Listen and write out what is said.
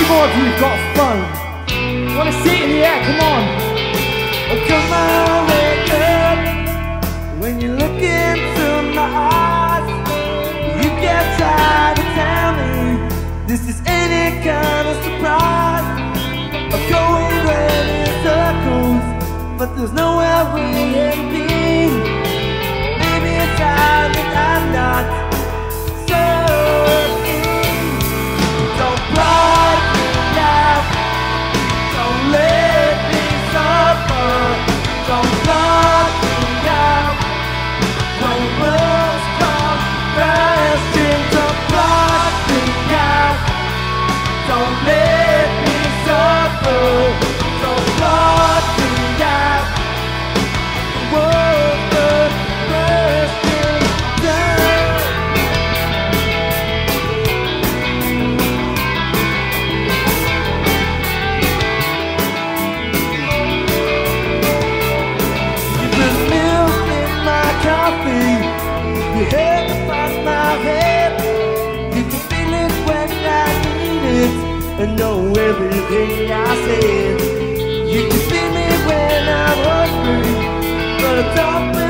many more of you have got fun? Wanna see it in the air, come on. Oh, come on, wake up. When you look into my eyes, you get tired of telling me this is any kind of surprise. I'm going round in circles, but there's nowhere we'll be. Maybe it's time that I'm not. know everything I said. You can see me when I'm hungry, but it's all.